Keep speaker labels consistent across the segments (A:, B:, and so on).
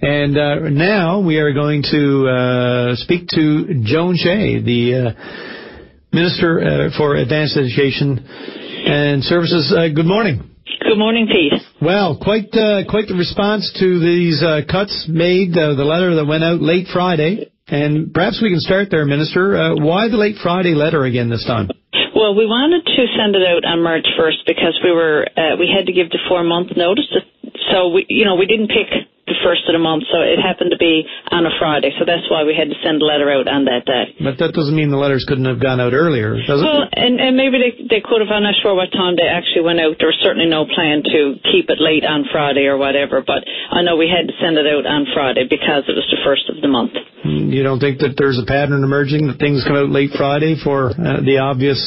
A: And uh, now we are going to uh, speak to Joan Shea, the uh, Minister uh, for Advanced Education and Services. Uh, good morning.
B: Good morning, Pete.
A: Well, quite uh, quite the response to these cuts made. the letter that went out late Friday, and perhaps we can start there, Minister. why the late Friday letter again this time?
B: Well, we wanted to send it out on March 1st because we were uh, we had to give the four month notice. So we, you know, we didn't pick the first of the month, so it happened to be on a Friday. So that's why we had to send the letter out on that day.
A: But that doesn't mean the letters couldn't have gone out earlier, does
B: it? Well, and, and maybe they they could have. I'm not sure what time they actually went out. There was certainly no plan to keep it late on Friday or whatever. But I know we had to send it out on Friday because it was the first of the month.
A: You don't think that there's a pattern emerging that things come out late Friday for uh, the obvious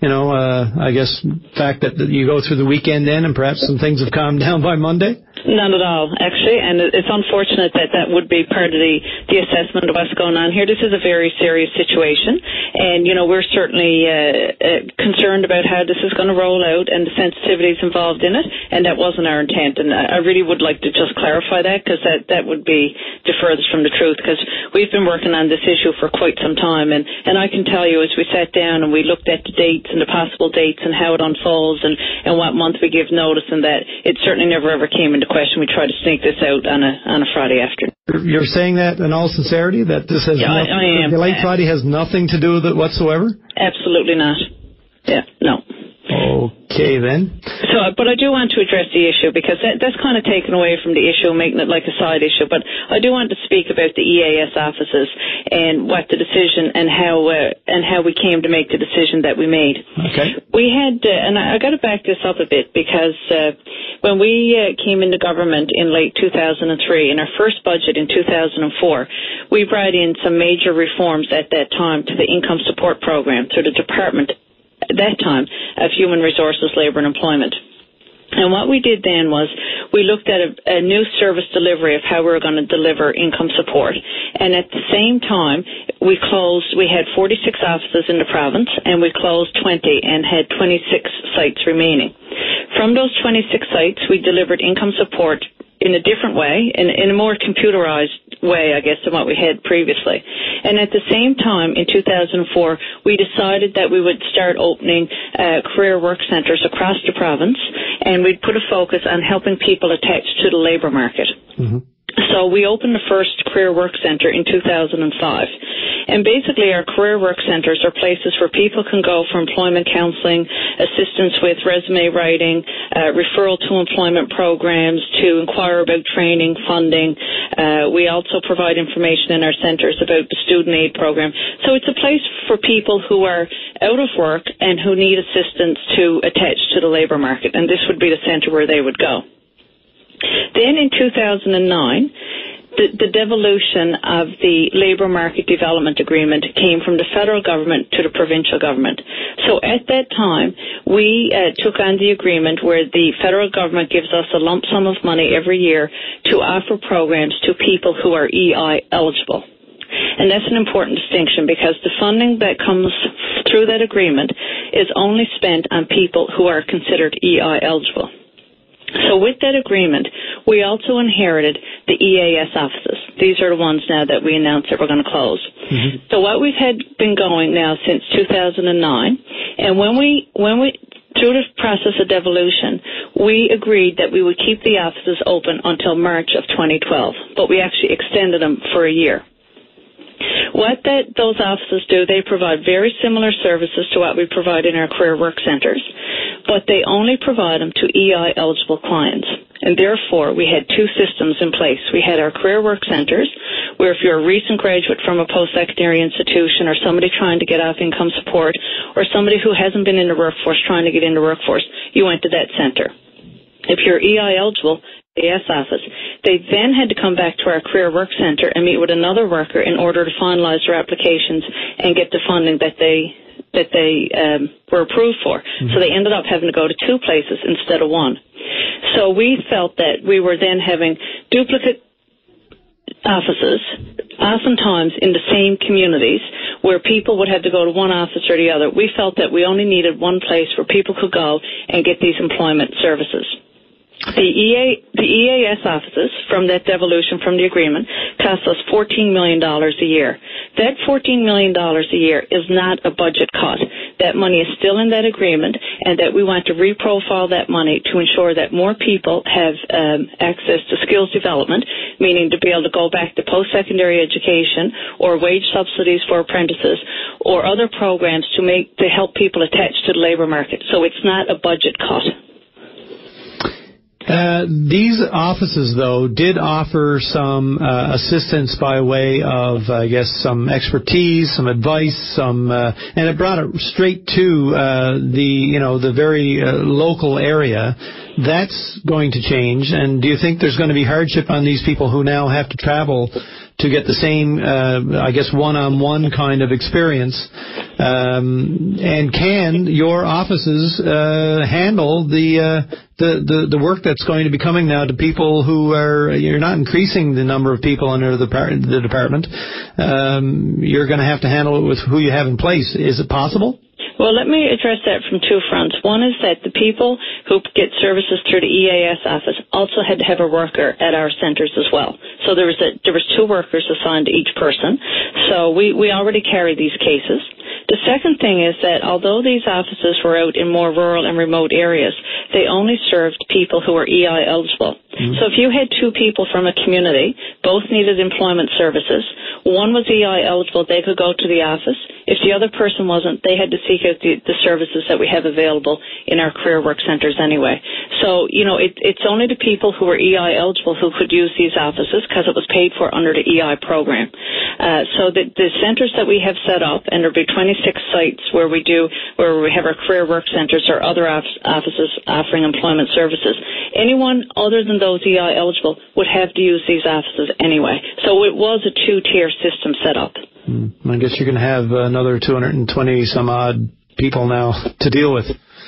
A: you know, uh, I guess fact that, that you go through the weekend then and perhaps some things have calmed down by Monday?
B: None at all, actually, and it's unfortunate that that would be part of the, the assessment of what's going on here. This is a very serious situation, and, you know, we're certainly uh, uh, concerned about how this is going to roll out and the sensitivities involved in it, and that wasn't our intent. And I really would like to just clarify that because that, that would be the furthest from the truth because we've been working on this issue for quite some time, and, and I can tell you as we sat down and we looked at the dates and the possible dates and how it unfolds and, and what month we give notice and that, it certainly never ever came into question. We try to sneak this out on a on a Friday afternoon.
A: You're saying that in all sincerity that this has
B: yeah,
A: nothing,
B: I, I am.
A: the late Friday has nothing to do with it whatsoever.
B: Absolutely not. Yeah, no.
A: Okay then.
B: So, but I do want to address the issue because that, that's kind of taken away from the issue, making it like a side issue. But I do want to speak about the EAS offices and what the decision and how uh, and how we came to make the decision that we made.
A: Okay.
B: We had, uh, and I, I got to back this up a bit because uh, when we uh, came into government in late 2003, in our first budget in 2004, we brought in some major reforms at that time to the income support program through the department at that time of Human Resources, Labour and Employment. And what we did then was we looked at a, a, new service delivery of how we were going to deliver income support. And at the same time, we closed, we had 46 offices in the province and we closed 20 and had 26 sites remaining. From those 26 sites, we delivered income support in a different way, in, in a more computerized way, I guess, than what we had previously. And at the same time, in 2004, we decided that we would start opening uh, career work centres across the province, and we'd put a focus on helping people attached to the labour market. Mm-hmm. So we opened the first career work centre in 2005. And basically our career work centres are places where people can go for employment counselling, assistance with resume writing, uh, referral to employment programs, to inquire about training, funding. Uh, we also provide information in our centres about the student aid program. So it's a place for people who are out of work and who need assistance to attach to the labour market. And this would be the centre where they would go. Then in 2009, the, the, devolution of the labour market development agreement came from the federal government to the provincial government. So at that time, we uh, took on the agreement where the federal government gives us a lump sum of money every year to offer programs to people who are EI eligible. And that's an important distinction because the funding that comes through that agreement is only spent on people who are considered EI eligible. So with that agreement, we also inherited the EAS offices. These are the ones now that we announced that we're going to close. Mm-hmm. So what we've had been going now since 2009, and when we when we through the process of devolution, we agreed that we would keep the offices open until March of 2012, but we actually extended them for a year. What that, those offices do, they provide very similar services to what we provide in our career work centers but they only provide them to EI eligible clients. And therefore, we had two systems in place. We had our career work centers, where if you're a recent graduate from a post-secondary institution or somebody trying to get off income support or somebody who hasn't been in the workforce trying to get into workforce, you went to that center. If you're EI eligible, AS office. They then had to come back to our career work center and meet with another worker in order to finalize their applications and get the funding that they that they um, were approved for. Mm-hmm. So they ended up having to go to two places instead of one. So we felt that we were then having duplicate offices, oftentimes in the same communities, where people would have to go to one office or the other. We felt that we only needed one place where people could go and get these employment services. The, EA, the EAS offices from that devolution from the agreement cost us $14 million a year. That $14 million a year is not a budget cut. That money is still in that agreement and that we want to reprofile that money to ensure that more people have um, access to skills development, meaning to be able to go back to post-secondary education or wage subsidies for apprentices or other programs to make to help people attach to the labor market. So it's not a budget cut.
A: Uh, these offices, though, did offer some uh, assistance by way of, I guess, some expertise, some advice, some, uh, and it brought it straight to uh, the, you know, the very uh, local area. That's going to change. And do you think there's going to be hardship on these people who now have to travel to get the same, uh, I guess, one-on-one kind of experience? Um, and can your offices uh, handle the, uh, the, the the work that's going to be coming now to people who are you're not increasing the number of people under the the department. Um, you're going to have to handle it with who you have in place. Is it possible?
B: Well, let me address that from two fronts. One is that the people who get services through the EAS office also had to have a worker at our centers as well. So there was a, there was two workers assigned to each person. So we, we already carry these cases. The second thing is that although these offices were out in more rural and remote areas, they only served people who were EI eligible. Mm-hmm. So if you had two people from a community, both needed employment services, one was EI eligible, they could go to the office. If the other person wasn't, they had to seek out the, the services that we have available in our career work centers anyway. So, you know, it, it's only the people who were EI eligible who could use these offices because it was paid for under the EI program. Uh, so the, the centers that we have set up, and there'll be 26 sites where we do, where we have our career work centers or other offices offering employment services. Anyone other than those EI eligible would have to use these offices anyway. So it was a two-tier system set up.
A: Hmm. I guess you're going to have another 220 some odd people now to deal with.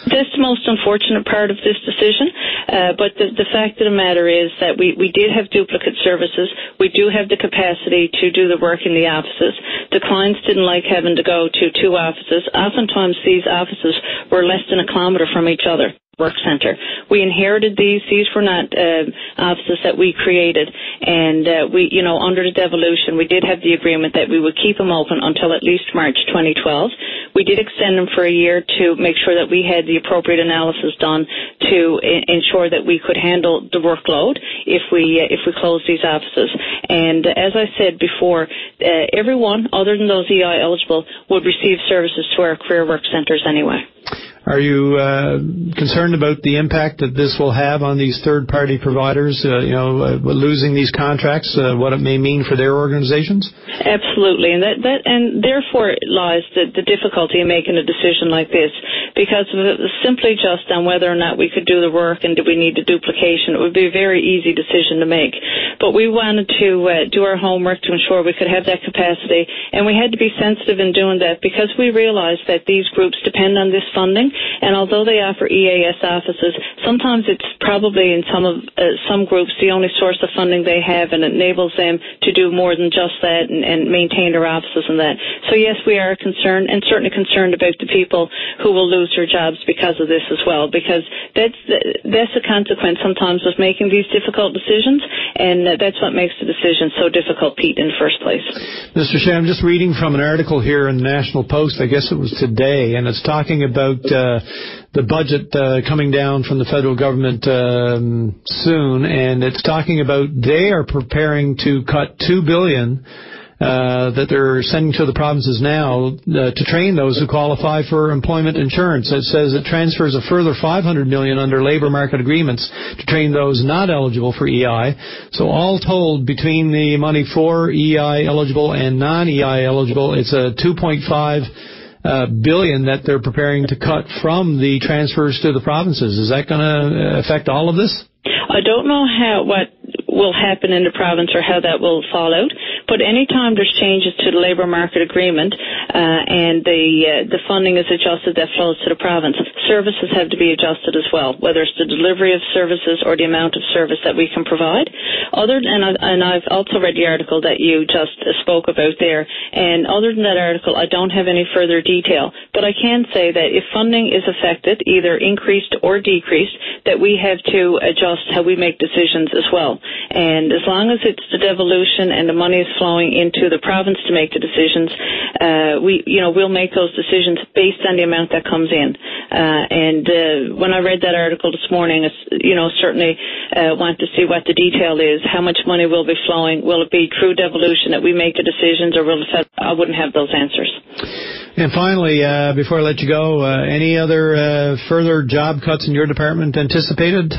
B: That's the most unfortunate part of this decision. Uh, but the, the fact of the matter is that we, we did have duplicate services. We do have the capacity to do the work in the offices. The clients didn't like having to go to two offices. Oftentimes these offices were less than a kilometre from each other work center. We inherited these. These were not uh, offices that we created, and uh, we, you know, under the devolution, we did have the agreement that we would keep them open until at least March 2012. We did extend them for a year to make sure that we had the appropriate analysis done to I- ensure that we could handle the workload if we uh, if we close these offices. And as I said before, uh, everyone other than those EI eligible would receive services to our career work centers anyway.
A: Are you uh, concerned about the impact that this will have on these third-party providers? Uh, you know, uh, losing these contracts, what it may mean for their organizations?
B: Absolutely, and that, that and therefore lies the, the difficulty in making a decision like this, because simply just on whether or not we could do the work and do we need the duplication, it would be a very easy decision to make. But we wanted to uh, do our homework to ensure we could have that capacity, and we had to be sensitive in doing that because we realized that these groups depend on this funding and although they offer EAS offices, sometimes it's probably in some of uh, some groups the only source of funding they have, and it enables them to do more than just that and, and maintain their offices and that. So yes, we are concerned, and certainly concerned about the people who will lose their jobs because of this as well, because that's that's a consequence sometimes of making these difficult decisions, and that's what makes the decision so difficult, Pete, in the first place.
A: Mr. Shea, I'm just reading from an article here in the National Post. I guess it was today, and it's talking about. Uh, uh, the budget uh, coming down from the federal government um, soon, and it's talking about they are preparing to cut two billion. Uh, that they're sending to the provinces now uh, to train those who qualify for employment insurance. It says it transfers a further 500 million under labor market agreements to train those not eligible for EI. So all told, between the money for EI eligible and non-EI eligible, it's a 2.5 uh, billion that they're preparing to cut from the transfers to the provinces. Is that going to affect all of this?
B: I don't know how what will happen in the province or how that will fall out, But anytime there's changes to the labour market agreement uh, and the uh, the funding is adjusted that flows to the province, services have to be adjusted as well, whether it's the delivery of services or the amount of service that we can provide. Other and, I, and I've also read the article that you just spoke about there, and other than that article, I don't have any further detail. But I can say that if funding is affected, either increased or decreased, that we have to adjust how we make decisions as well. And as long as it's the devolution and the money is flowing into the province to make the decisions, uh, we, you know, we'll make those decisions based on the amount that comes in. Uh, and uh, when I read that article this morning, you know, certainly uh, want to see what the detail is. How much money will be flowing? Will it be true devolution that we make the decisions, or will it? I wouldn't have those answers.
A: And finally, uh, before I let you go, uh, any other uh, further job cuts in your department anticipated?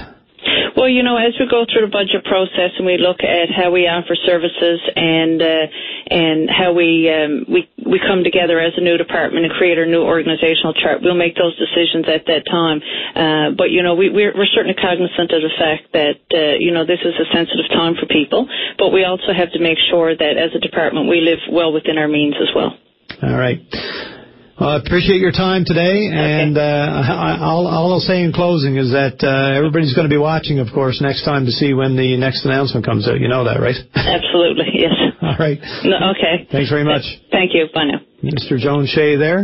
B: Well, you know, as we go through the budget process and we look at how we offer services and uh, and how we um, we we come together as a new department and create our new organizational chart, we'll make those decisions at that time. Uh, but you know, we, we're, we're certainly cognizant of the fact that uh, you know this is a sensitive time for people, but we also have to make sure that as a department we live well within our means as well.
A: All right. I appreciate your time today, and uh, I, all, all I'll say in closing is that uh, everybody's going to be watching, of course, next time to see when the next announcement comes out. You know that, right?
B: Absolutely, yes.
A: all right.
B: No, okay.
A: Thanks very much.
B: Thank you. Bye now.
A: Mr. Joan Shea there.